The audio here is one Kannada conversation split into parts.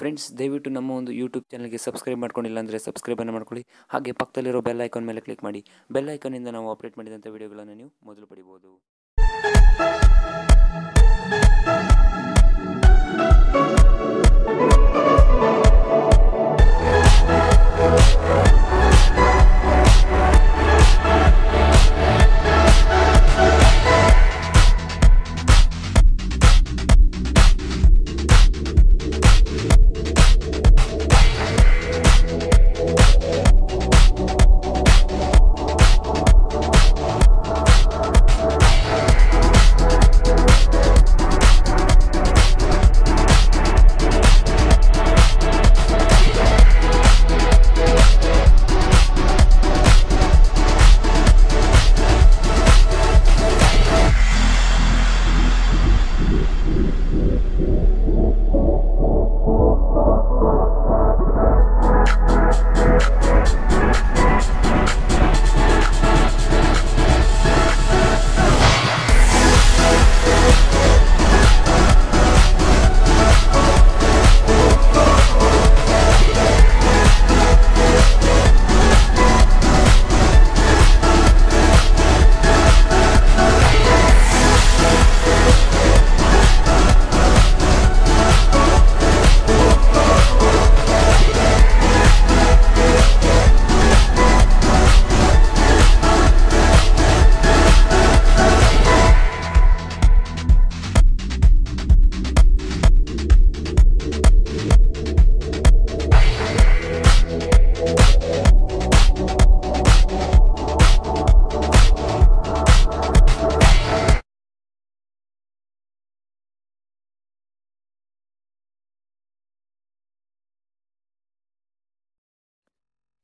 ಫ್ರೆಂಡ್ಸ್ ದಯವಿಟ್ಟು ನಮ್ಮ ಒಂದು ಯೂಟ್ಯೂಬ್ ಚಾನಲ್ಗೆ ಸಬ್ಸ್ಕ್ರೈಬ್ ಮಾಡ್ಕೊಂಡಿಲ್ಲ ಅಂದರೆ ಸಬ್ಸ್ಕ್ರೈಬನ್ನು ಮಾಡ್ಕೊಳ್ಳಿ. ಹಾಗೆ ಪಕ್ಕದಲ್ಲಿರೋ ಬೆಲ್ ಐಕಾನ್ ಮೇಲೆ ಕ್ಲಿಕ್ ಮಾಡಿ. ಬೆಲ್ ಐಕಾನಿಂದ ನಾವು ಅಪ್ಡೇಟ್ ಮಾಡಿದಂಥ ವಿಡಿಯೋಗಳನ್ನು ನೀವು ಮೊದಲು ಪಡಿಬೋದು.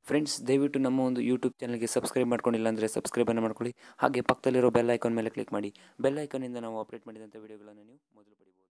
ಫ್ರೆಂಡ್ಸ್ ದಯವಿಟ್ಟು ನಮ್ಮ ಒಂದು ಯೂಟ್ಯೂಬ್ ಚಾನಲ್ಗೆ ಸಬ್ಸ್ಕ್ರೈಬ್ ಮಾಡ್ಕೊಂಡಿಲ್ಲ ಅಂದರೆ ಸಬ್ಸ್ಕ್ರೈಬನ್ನು ಮಾಡ್ಕೊಳ್ಳಿ. ಹಾಗೆ ಪಕ್ಕದಲ್ಲಿರೋ ಬೆಲ್ ಐಕಾನ್ ಮೇಲೆ ಕ್ಲಿಕ್ ಮಾಡಿ. ಬೆಲ್ ಐಕಾನಿಂದ ನಾವು ಅಪ್ಡೇಟ್ ಮಾಡಿದಂಥ ವಿಡಿಯೋಗಳನ್ನು ನೀವು ಮೊದಲು ಪಡಿಬೋದು.